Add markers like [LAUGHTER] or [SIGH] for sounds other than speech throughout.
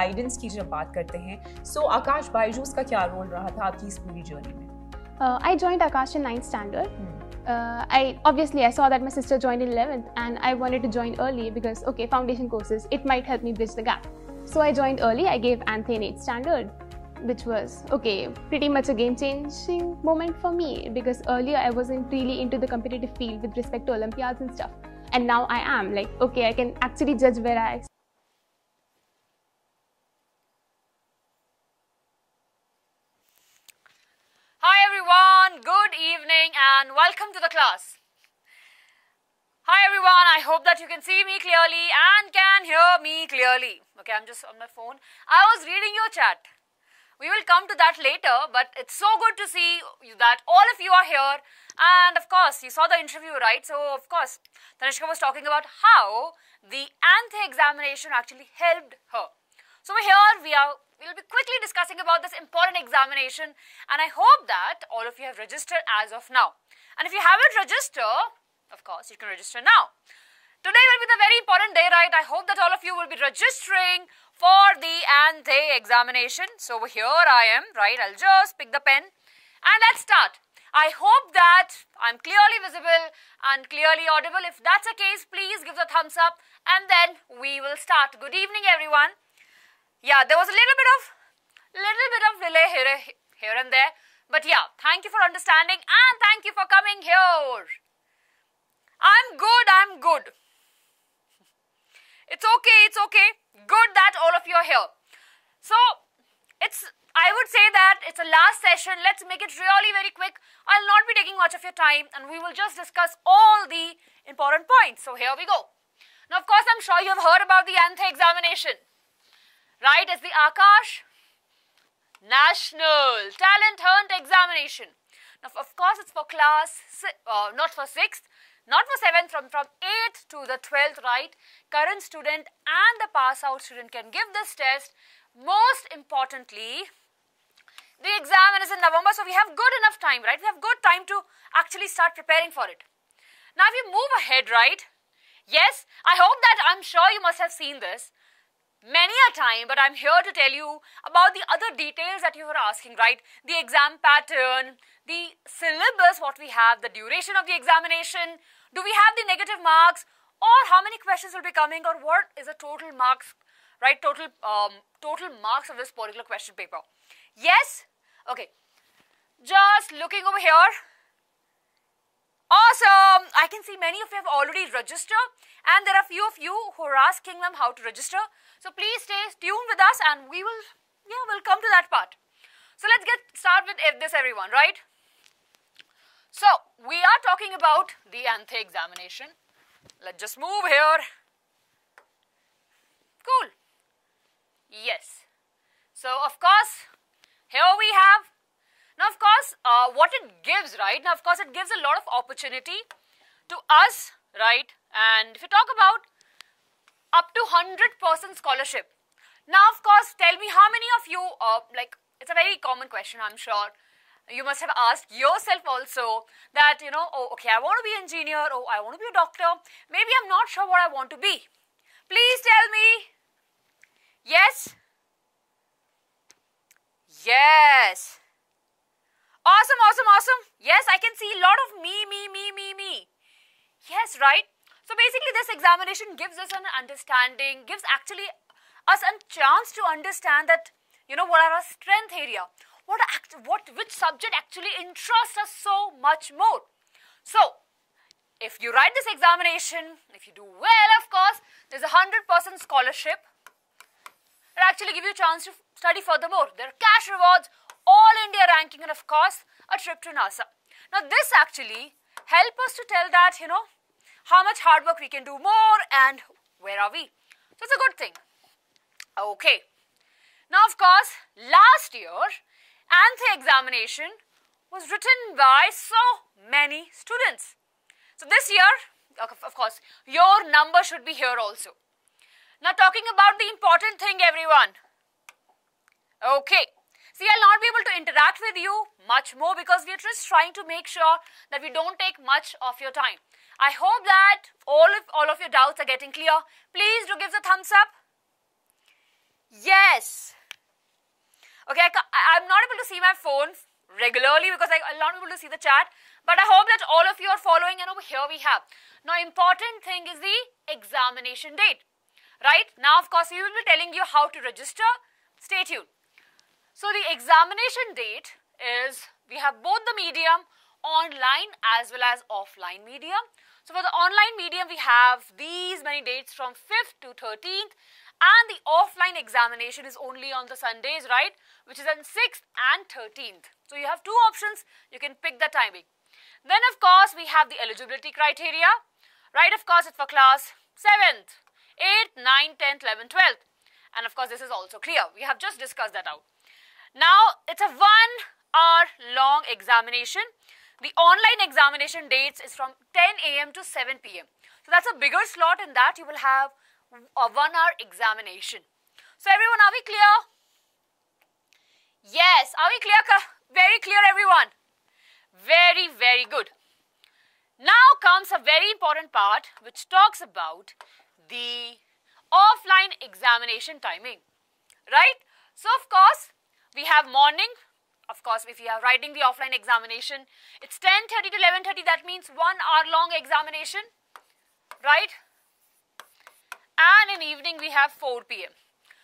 Guidance की जब बात करते हैं सो आकाश बायजूस का क्या रोल रहा था आपकी इस पूरी जर्नी में Uh, I joined Akash in 9th standard. Uh, I obviously I saw that my sister joined in 11th, and I wanted to join early because okay, foundation courses it might help me bridge the gap. So I joined early. I gave Anthe in 8th standard, which was okay, pretty much a game changing moment for me because earlier I wasn't really into the competitive field with respect to Olympiads and stuff, and now I am like okay, I can actually judge where I everyone, good evening and welcome to the class. Hi everyone, I hope that you can see me clearly and can hear me clearly. Okay, I'm just on my phone. I was reading your chat. We will come to that later, but it's so good to see that all of you are here. And of course, you saw the interview, right? So, of course, Tanishka was talking about how the ANTHE examination actually helped her. So here we are we'll be quickly discussing about this important examination and I hope that all of you have registered as of now. And if you haven't registered, of course you can register now. Today will be the very important day, right? I hope that all of you will be registering for the ANTHE examination. So over here I am, right? I'll just pick the pen and let's start. I hope that I'm clearly visible and clearly audible. If that's the case, please give the thumbs up and then we will start. Good evening, everyone. Yeah, there was a little bit of little bit of delay here, here and there. But yeah, thank you for understanding and thank you for coming here. I'm good, I'm good. It's okay, it's okay. Good that all of you are here. So, it's I would say that it's a last session. Let's make it really very quick. I'll not be taking much of your time and we will just discuss all the important points. So, here we go. Now, of course, I'm sure you have heard about the ANTHE examination right as the Aakash National Talent Hunt Examination. Now, of course, it's for class, uh, not for 6th, not for 7th, from, from 8th to the 12th, right? Current student and the pass out student can give this test. Most importantly, the exam is in November, so we have good enough time, right? We have good time to actually start preparing for it. Now, if you move ahead, right? Yes, I hope that I'm sure you must have seen this many a time, but I'm here to tell you about the other details that you were asking, right? The exam pattern, the syllabus, what we have, the duration of the examination, do we have the negative marks, or how many questions will be coming, or what is the total marks, right? Total, um, total marks of this particular question paper. Yes? Okay. Just looking over here. Awesome! I can see many of you have already registered and there are few of you who are asking them how to register. So please stay tuned with us and we will, yeah, we'll come to that part. So let's get started with this everyone, right? So we are talking about the ANTHE examination. Let's just move here. Cool. Yes. So of course, here we have now, of course, uh, what it gives, right? Now, of course, it gives a lot of opportunity to us, right? And if you talk about up to 100% scholarship. Now, of course, tell me how many of you, uh, like, it's a very common question, I'm sure. You must have asked yourself also that, you know, oh, okay, I want to be an engineer, oh, I want to be a doctor. Maybe I'm not sure what I want to be. Please tell me. Yes? Yes. Awesome, awesome, awesome. Yes, I can see a lot of me, me, me, me, me. Yes, right? So basically this examination gives us an understanding, gives actually us a chance to understand that, you know, what are our strength area. What, act, what, which subject actually interests us so much more. So, if you write this examination, if you do well, of course, there's a 100% scholarship. It actually give you a chance to study furthermore. There are cash rewards, all India ranking and of course a trip to NASA. Now this actually help us to tell that, you know, how much hard work we can do more and where are we. So it's a good thing. Okay. Now of course, last year, ANTHE examination was written by so many students. So this year, of course, your number should be here also. Now talking about the important thing everyone. Okay. See, I'll not be able to interact with you much more because we're just trying to make sure that we don't take much of your time. I hope that all of, all of your doubts are getting clear. Please do give the thumbs up. Yes. Okay, I, am not able to see my phone regularly because I, I'm not able to see the chat. But I hope that all of you are following and over here we have. Now important thing is the examination date. Right? Now of course we will be telling you how to register. Stay tuned. So the examination date is, we have both the medium online as well as offline medium. So for the online medium we have these many dates from 5th to 13th and the offline examination is only on the Sundays, right? Which is on 6th and 13th. So you have two options. You can pick the timing. Then of course we have the eligibility criteria, right? Of course it's for class 7th, 8th, 9th, 10th, 11th, 12th. And of course this is also clear. We have just discussed that out. Now it's a one hour long examination. The online examination dates is from 10 a.m. to 7 p.m. So that's a bigger slot in that you will have a one hour examination. So everyone, are we clear? Yes, are we clear? Very clear everyone. Very, very good. Now comes a very important part which talks about the offline examination timing. Right? So of course, we have morning. Of course, if you are writing the offline examination, it's 10.30 to 11.30. That means one hour long examination. Right? and in evening we have 4 p.m.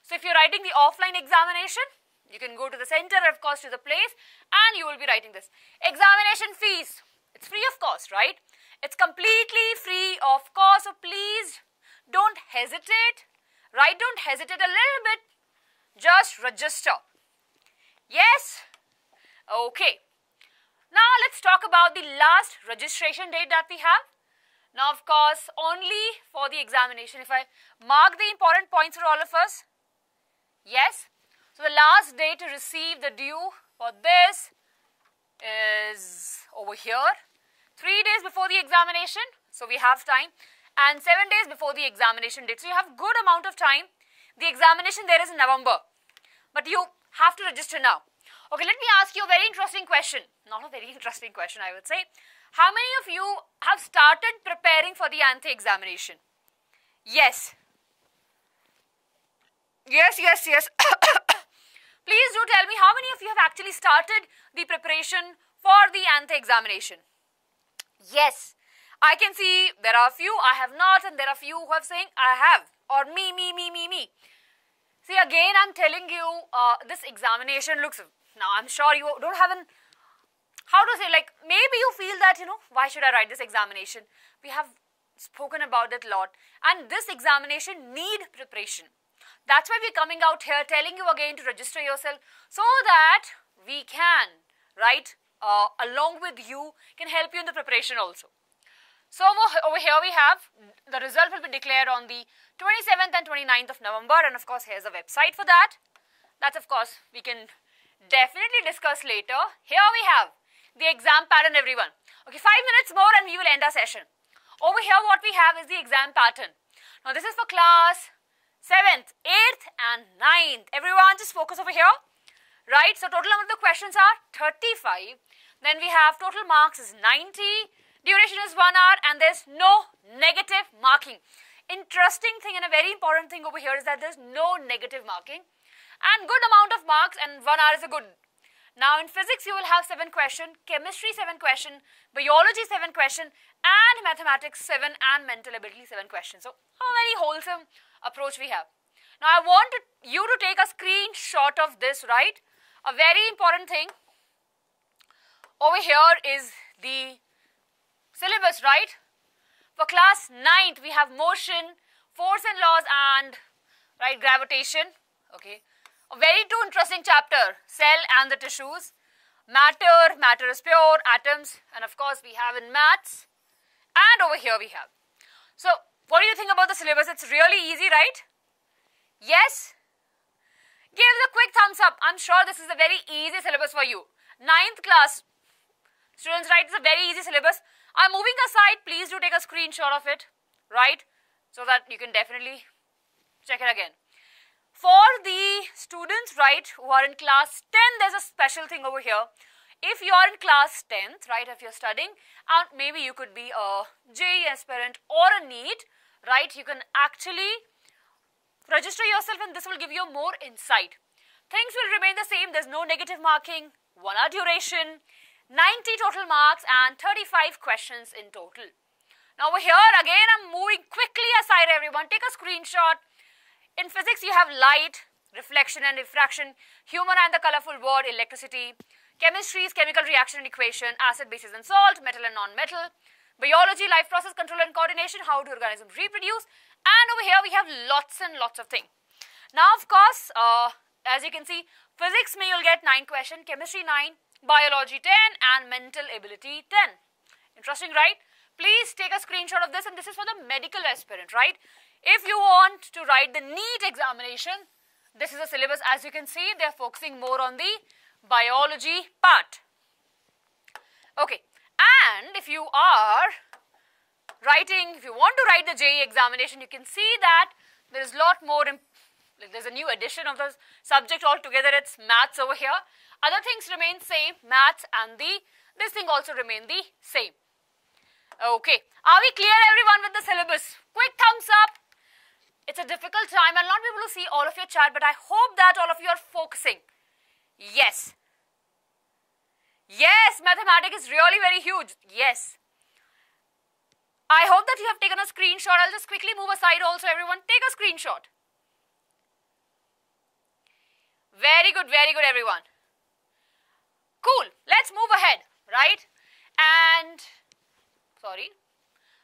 So if you're writing the offline examination, you can go to the center, of course, to the place, and you will be writing this. Examination fees, it's free of cost, right? It's completely free of cost, so please don't hesitate, right? Don't hesitate a little bit, just register. Yes? Okay. Now let's talk about the last registration date that we have. Now, of course, only for the examination. If I mark the important points for all of us, yes. So, the last day to receive the due for this is over here. Three days before the examination, so we have time, and seven days before the examination date. So, you have good amount of time. The examination there is in November, but you have to register now. Okay, let me ask you a very interesting question. Not a very [LAUGHS] interesting question, I would say. How many of you have started preparing for the ANTHE examination? Yes. Yes, yes, yes. [COUGHS] Please do tell me how many of you have actually started the preparation for the ANTHE examination? Yes. I can see there are a few I have not and there are a few who have saying I have or me, me, me, me, me. See again I'm telling you uh, this examination looks, now I'm sure you don't have an how to say like maybe you feel that you know why should i write this examination? We have spoken about it a lot. And this examination need preparation. That's why we're coming out here telling you again to register yourself so that we can right uh, along with you can help you in the preparation also. So over here we have the result will be declared on the 27th and 29th of November. And of course here's a website for that. That's of course we can Hmm. definitely discuss later here we have the exam pattern everyone. Okay, five minutes more and we will end our session. Over here what we have is the exam pattern. Now this is for class 7th, 8th and 9th. Everyone just focus over here. Right, so total number of the questions are 35. Then we have total marks is 90. Duration is 1 hour and there's no negative marking. Interesting thing and a very important thing over here is that there's no negative marking. And good amount of marks and 1 hour is a good now in physics you will have 7 question, chemistry 7 question, biology 7 question and mathematics 7 and mental ability 7 questions. So a very wholesome approach we have. Now I want you to take a screenshot of this, right? A very important thing over here is the syllabus, right? For class 9th we have motion, force and laws and right gravitation, okay? A very too interesting chapter, cell and the tissues. Matter, matter is pure, atoms, and of course we have in maths. And over here we have. So, what do you think about the syllabus? It's really easy, right? Yes? Give the quick thumbs up. I'm sure this is a very easy syllabus for you. Ninth class. Students, right? It's a very easy syllabus. I'm moving aside. Please do take a screenshot of it, right? So that you can definitely check it again. For the students, right, who are in class 10, there's a special thing over here. If you are in class 10th, right, if you're studying, and maybe you could be a JEE aspirant or a NEET, right, you can actually Register yourself and this will give you more insight. Things will remain the same. There's no negative marking, one hour duration, 90 total marks and 35 questions in total. Now over here again I'm moving quickly aside everyone. Take a screenshot. In physics you have light, reflection and refraction, humor and the colorful word, electricity. Chemistry is chemical reaction and equation, acid, bases and salt, metal and non-metal. Biology, life process control and coordination, how do organisms reproduce. And over here we have lots and lots of things. Now of course, uh, as you can see, physics may you'll get 9 question, chemistry 9, biology 10 and mental ability 10. Interesting, right? Please take a screenshot of this and this is for the medical aspirant, right? If you want to write the NEET examination, this is the syllabus as you can see, they are focusing more on the biology part. Okay, and if you are writing, if you want to write the JEE examination, you can see that there is a lot more, there's a new addition of the subject altogether, it's maths over here. Other things remain same, maths and the, this thing also remain the same. Okay, are we clear everyone with the syllabus? Quick thumbs up. It's a difficult time. I'll not be able to see all of your chat, but I hope that all of you are focusing. Yes. Yes, mathematics is really very huge. Yes. I hope that you have taken a screenshot. I'll just quickly move aside also everyone. Take a screenshot. Very good, very good everyone. Cool. Let's move ahead, right? And, sorry,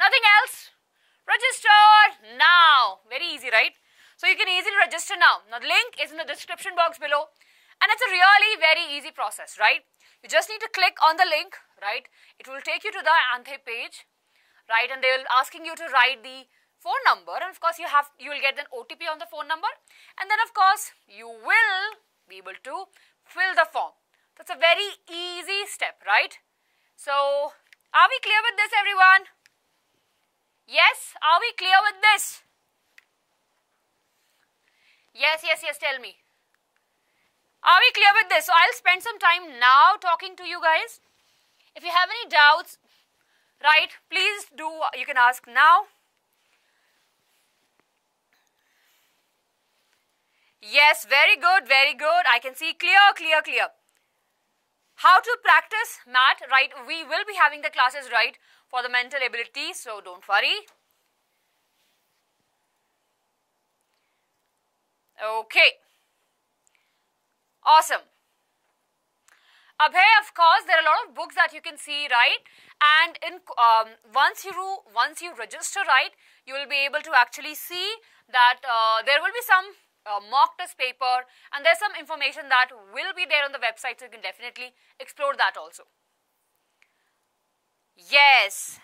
nothing else. Register now. Very easy, right? So you can easily register now. Now the link is in the description box below. And it's a really very easy process, right? You just need to click on the link, right? It will take you to the Anthe page, right? And they will asking you to write the phone number. And of course, you have you will get an OTP on the phone number. And then of course, you will be able to fill the form. That's a very easy step, right? So, are we clear with this, everyone? Yes, are we clear with this? Yes, yes, yes, tell me. Are we clear with this? So I'll spend some time now talking to you guys. If you have any doubts, right, please do, you can ask now. Yes, very good, very good. I can see clear, clear, clear. How to practice math, right? We will be having the classes, right, for the mental ability, so don't worry. Okay. Awesome. Abhay, of course, there are a lot of books that you can see, right? And in um, once you once you register, right, you will be able to actually see that uh, there will be some uh, mock test paper, and there's some information that will be there on the website, so you can definitely explore that also. Yes,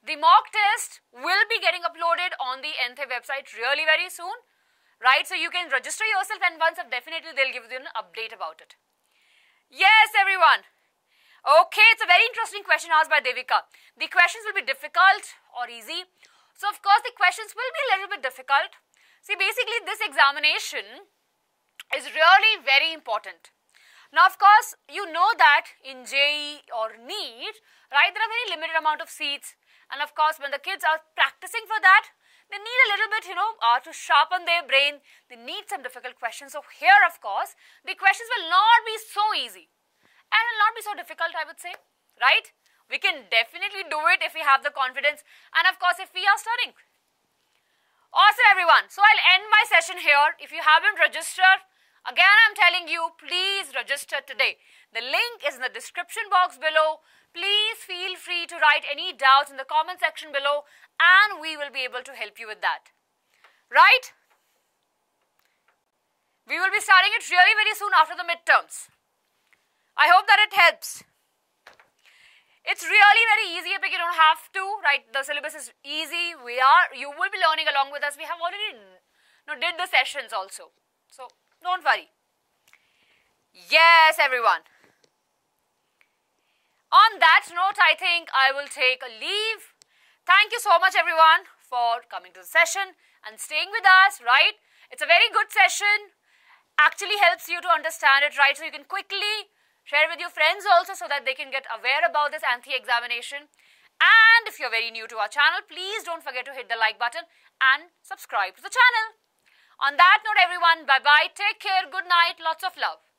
the mock test will be getting uploaded on the ANTHE website really very soon right? So you can register yourself and once definitely they'll give you an update about it. Yes, everyone. Okay, it's a very interesting question asked by Devika. The questions will be difficult or easy. So of course the questions will be a little bit difficult. See, basically this examination is really very important. Now, of course, you know that in JEE or NEET, right, there are very limited amount of seats. And of course, when the kids are practicing for that, they need a little bit, you know, uh, to sharpen their brain. They need some difficult questions. So here, of course, the questions will not be so easy and will not be so difficult, I would say, right? We can definitely do it if we have the confidence and of course if we are studying. Awesome everyone. So I'll end my session here. If you haven't registered, again I'm telling you, please register today. The link is in the description box below. Please feel free to write any doubts in the comment section below and we will be able to help you with that. Right? We will be starting it really very soon after the midterms. I hope that it helps. It's really very easy but you don't have to, right? The syllabus is easy. We are, you will be learning along with us. We have already know, did the sessions also. So, don't worry. Yes, everyone. On that note, I think I will take a leave. Thank you so much everyone for coming to the session and staying with us, right? It's a very good session. Actually helps you to understand it, right? So you can quickly share with your friends also so that they can get aware about this ANTHE examination. And if you're very new to our channel, please don't forget to hit the like button and subscribe to the channel. On that note, everyone, bye bye. Take care. Good night. Lots of love.